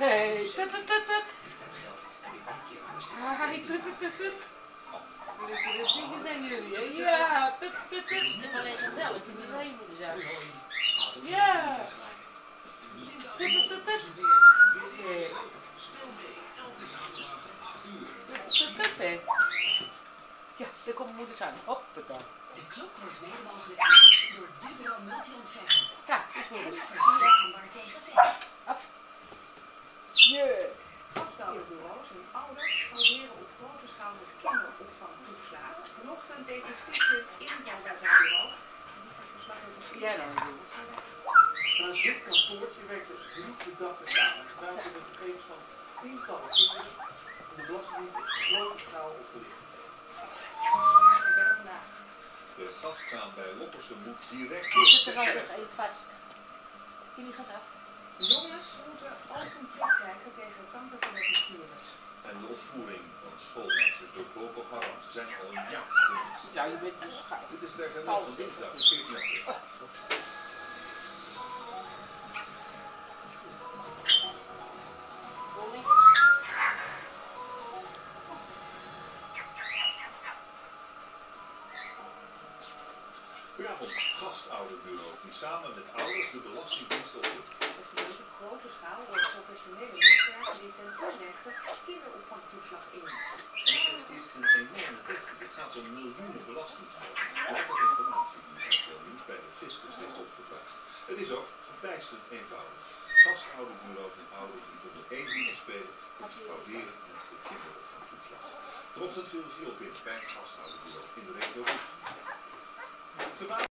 Hey, pup, pup, pup, pup. Harry, pup, pup, pup, pup. Dit zijn jullie, hè? Ja, Moeder samen. Hoppata. De klok wordt mede mogelijk gemaakt door Dubro Multi-Ontvetter. Kijk, is moeder. Verzorgbaar tegen vet. Af. Yeah. Gastouderbureaus en ouders proberen op grote schaal met kinderopvangtoeslagen. Vanochtend deed justitie inval bij zijn bureau. En dit is verslaggever Ja, dan. Vanuit dit kantoortje werkt de drie bedachte samen. Gebruiken de gegevens van tientallen kinderen om de belastingdienst op grote schaal op te richten. En verder vandaag. De gaskraan bij Loppersen moet direct Ik zet er wel nog even vast. Jullie gaat af. Jongens moeten open prik krijgen tegen kankerverwekkend virus. En de ontvoering van schoolmeisjes door Boko Haram Ze zijn al een jaar. Nou, je bent dus. Dit is de agenda van dinsdag 14 april. Goedenavond, gastouderbureau die samen met ouders de belastingdiensten opricht. Het gebeurt op grote schaal door professionele netwerken die ten kinderopvangtoeslag in. En het is een enorme kwestie. Het gaat om miljoenen belastinggeld. Blijkt uit informatie die RTL Nieuws bij de Fiscus heeft opgevraagd. Het is ook verbijsterend eenvoudig. Gastouderbureaus en ouders die onder één linie spelen om te frauderen met de kinderopvangtoeslag. Vanochtend viel de viel binnen bij een gastouderbureau in de regio. Te